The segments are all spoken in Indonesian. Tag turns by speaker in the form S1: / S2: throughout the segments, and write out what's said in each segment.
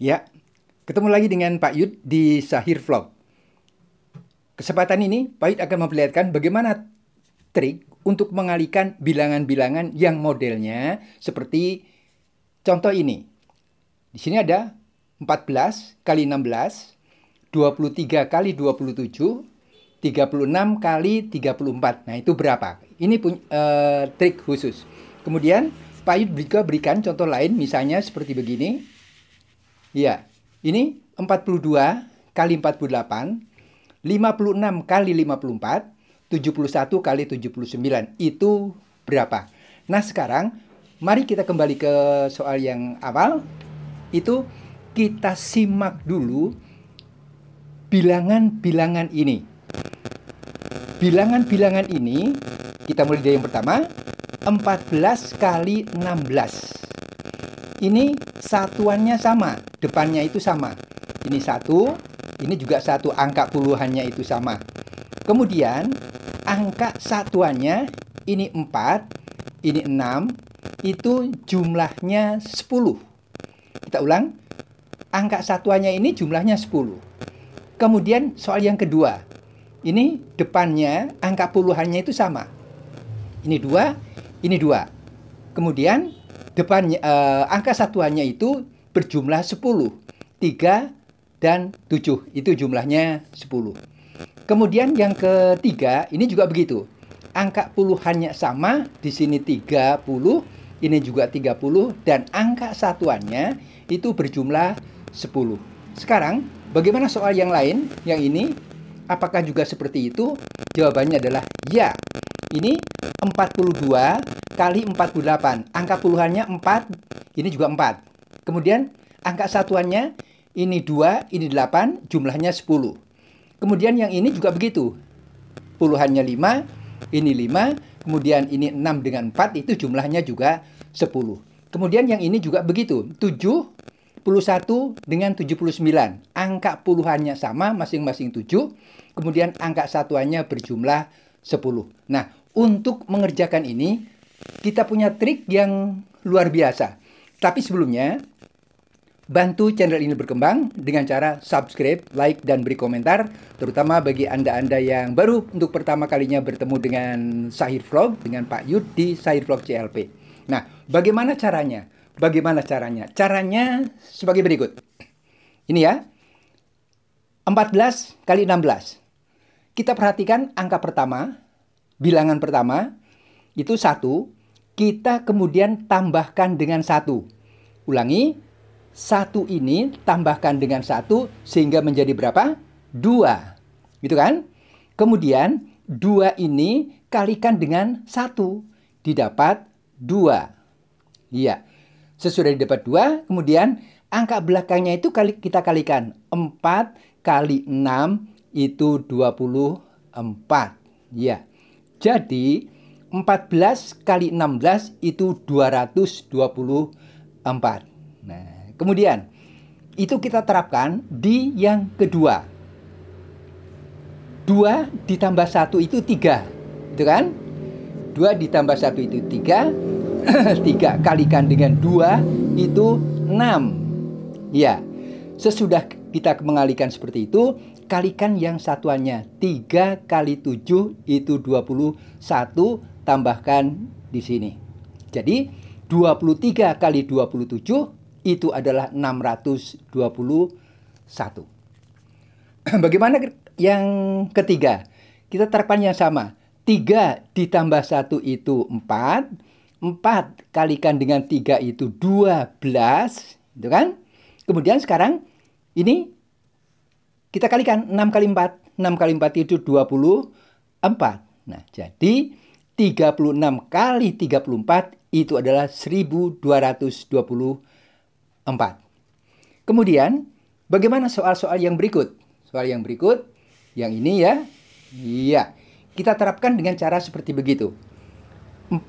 S1: Ya, ketemu lagi dengan Pak Yud di Sahir Vlog. Kesempatan ini Pak Yud akan memperlihatkan bagaimana trik untuk mengalihkan bilangan-bilangan yang modelnya seperti contoh ini. Di sini ada 14 kali 16, 23 kali 27, 36 kali 34. Nah, itu berapa? Ini punya uh, trik khusus. Kemudian Pak Yud juga berikan contoh lain misalnya seperti begini. Ya, ini 42 kali 48, 56 kali 54, 71 kali 79. Itu berapa? Nah, sekarang mari kita kembali ke soal yang awal. Itu kita simak dulu bilangan-bilangan ini. Bilangan-bilangan ini kita mulai dari yang pertama 14 kali 16 ini satuannya sama, depannya itu sama. Ini satu, ini juga satu, angka puluhannya itu sama. Kemudian angka satuannya ini 4, ini 6, itu jumlahnya 10. Kita ulang, angka satuannya ini jumlahnya 10. Kemudian soal yang kedua, ini depannya angka puluhannya itu sama. Ini 2, ini 2. Kemudian depannya uh, angka satuannya itu berjumlah 10. 3 dan 7 itu jumlahnya 10. Kemudian yang ketiga ini juga begitu. Angka puluhannya sama, di sini 30, ini juga 30 dan angka satuannya itu berjumlah 10. Sekarang bagaimana soal yang lain? Yang ini apakah juga seperti itu? Jawabannya adalah ya. Ini 42 kali 48. Angka puluhannya 4, ini juga 4. Kemudian angka satuannya ini 2, ini 8, jumlahnya 10. Kemudian yang ini juga begitu. Puluhannya 5, ini 5, kemudian ini 6 dengan 4, itu jumlahnya juga 10. Kemudian yang ini juga begitu. 71 dengan 79. Angka puluhannya sama, masing-masing 7. Kemudian angka satuannya berjumlah 10. Nah, untuk mengerjakan ini, kita punya trik yang luar biasa. Tapi sebelumnya, bantu channel ini berkembang dengan cara subscribe, like, dan beri komentar. Terutama bagi Anda-Anda yang baru untuk pertama kalinya bertemu dengan Sahir Vlog, dengan Pak Yud di Sahir Vlog CLP. Nah, bagaimana caranya? Bagaimana caranya? Caranya sebagai berikut. Ini ya. 14 kali 16. Kita perhatikan angka pertama, bilangan pertama, itu satu, kita kemudian tambahkan dengan satu. Ulangi, satu ini tambahkan dengan satu sehingga menjadi berapa? Dua. Gitu kan? Kemudian dua ini kalikan dengan satu. Didapat dua. Iya. Sesudah didapat dua, kemudian angka belakangnya itu kali kita kalikan. Empat kali enam itu dua puluh empat. Iya. Jadi 14 kali 16 itu 224. Nah, kemudian itu kita terapkan di yang kedua. 2 ditambah 1 itu 3. Itu kan? 2 ditambah 1 itu 3. 3 kalikan dengan 2 itu 6. Ya. Sesudah kita mengalihkan seperti itu, kalikan yang satuannya. 3 kali 7 itu 21 tambahkan di sini. Jadi 23 kali 27 itu adalah 621. Bagaimana yang ketiga? Kita terapkan yang sama. 3 ditambah 1 itu 4. 4 kalikan dengan 3 itu 12. Gitu kan? Kemudian sekarang ini kita kalikan 6 kali 4. 6 kali 4 itu 24. Nah, jadi 36 kali 34 itu adalah 1224. Kemudian, bagaimana soal-soal yang berikut? Soal yang berikut, yang ini ya. Iya, kita terapkan dengan cara seperti begitu. 4,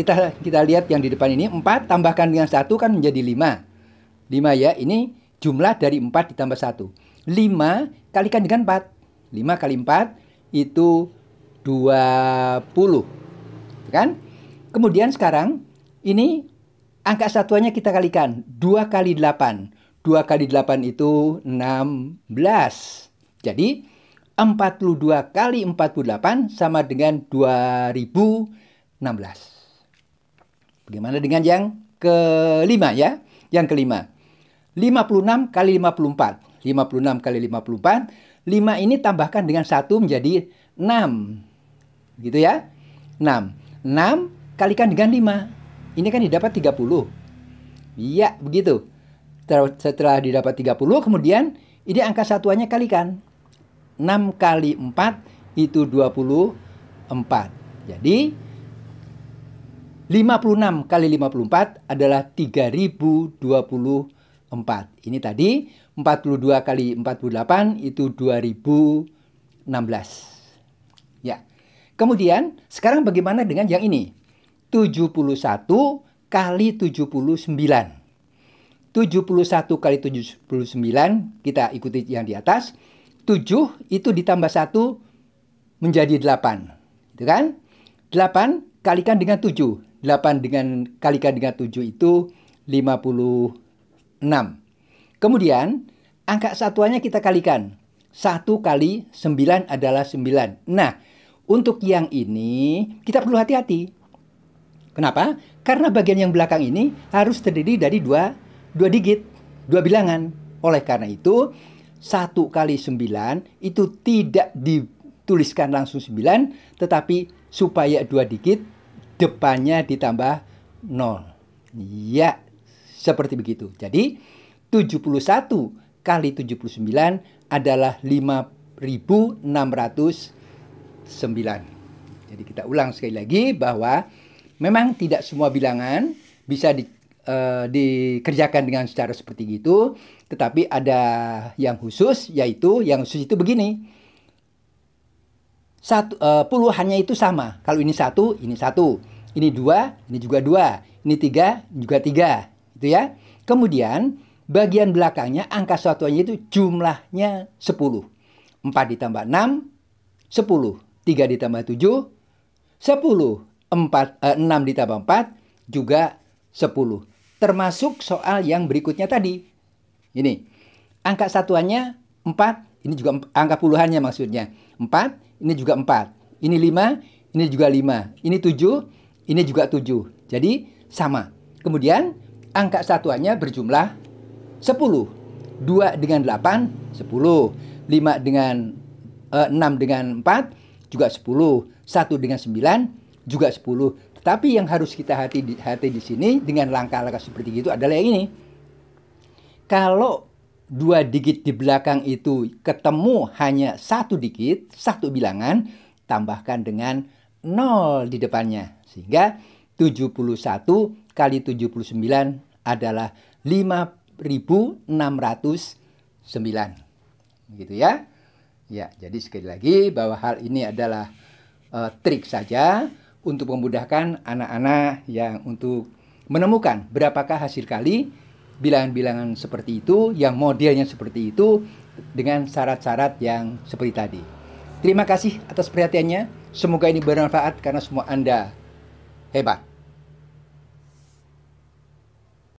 S1: kita kita lihat yang di depan ini, 4 tambahkan dengan 1 kan menjadi 5. 5 ya, ini jumlah dari 4 ditambah 1. 5 kalikan dengan 4. 5 kali 4 itu 20 kan? Kemudian sekarang ini angka satuannya kita kalikan 2 kali 8. 2 2 kali 8 itu 16. Jadi 42 kali 48 sama dengan 2016. Bagaimana dengan yang kelima ya? Yang kelima. 56 kali 54. 56 kali 54. 5 ini tambahkan dengan 1 menjadi 6. Gitu ya. 6. 6 kalikan dengan 5. Ini kan didapat 30. Iya, begitu. Setelah didapat 30, kemudian ini angka satuannya kalikan. 6 kali 4 itu 24. Jadi 56 kali 54 adalah 3024. Ini tadi 42 kali 48 itu 2016. Kemudian sekarang bagaimana dengan yang ini? 71 kali 79. 71 kali 79 kita ikuti yang di atas. 7 itu ditambah 1 menjadi 8. Gitu kan? 8 kalikan dengan 7. 8 dengan kalikan dengan 7 itu 56. Kemudian angka satuannya kita kalikan. 1 kali 9 adalah 9. Nah, untuk yang ini kita perlu hati-hati. Kenapa? Karena bagian yang belakang ini harus terdiri dari dua, dua digit, dua bilangan. Oleh karena itu, satu kali sembilan itu tidak dituliskan langsung sembilan, tetapi supaya dua digit, depannya ditambah nol. Ya, seperti begitu. Jadi, 71 kali 79 adalah 5609. Jadi kita ulang sekali lagi bahwa Memang tidak semua bilangan bisa di, uh, dikerjakan dengan secara seperti itu, tetapi ada yang khusus, yaitu yang khusus itu begini. Satu, uh, puluhannya itu sama. Kalau ini satu, ini satu. Ini dua, ini juga dua. Ini tiga, juga tiga. Itu ya. Kemudian bagian belakangnya angka satuannya itu jumlahnya 10. 4 ditambah 6, 10. 3 ditambah 7, 10. 4, eh, 6 ditambah 4 juga 10. Termasuk soal yang berikutnya tadi. Ini. Angka satuannya 4, ini juga angka puluhannya maksudnya. 4, ini juga 4. Ini 5, ini juga 5. Ini 7, ini juga 7. Jadi sama. Kemudian angka satuannya berjumlah 10. 2 dengan 8, 10. 5 dengan eh, 6 dengan 4 juga 10. 1 dengan 9 juga 10. Tetapi yang harus kita hati di, hati di sini dengan langkah-langkah seperti itu adalah yang ini. Kalau dua digit di belakang itu ketemu hanya satu digit, satu bilangan, tambahkan dengan 0 di depannya. Sehingga 71 kali 79 adalah 5609. Begitu ya. Ya, jadi sekali lagi bahwa hal ini adalah uh, trik saja untuk memudahkan anak-anak yang untuk menemukan berapakah hasil kali bilangan-bilangan seperti itu yang modelnya seperti itu dengan syarat-syarat yang seperti tadi. Terima kasih atas perhatiannya. Semoga ini bermanfaat karena semua Anda hebat.